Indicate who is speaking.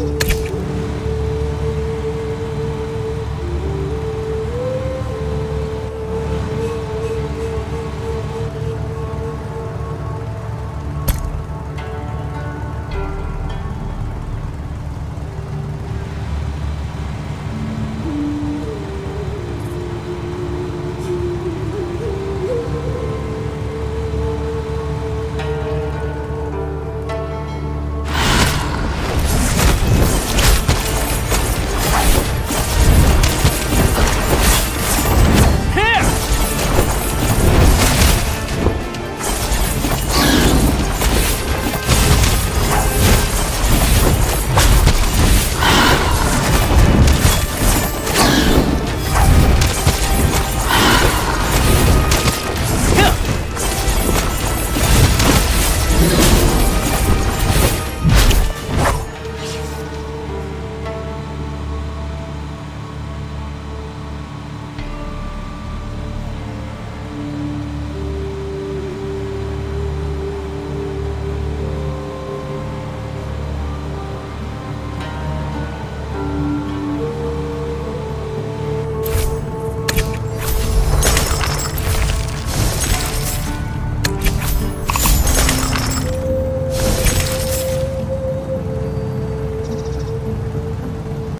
Speaker 1: Ooh.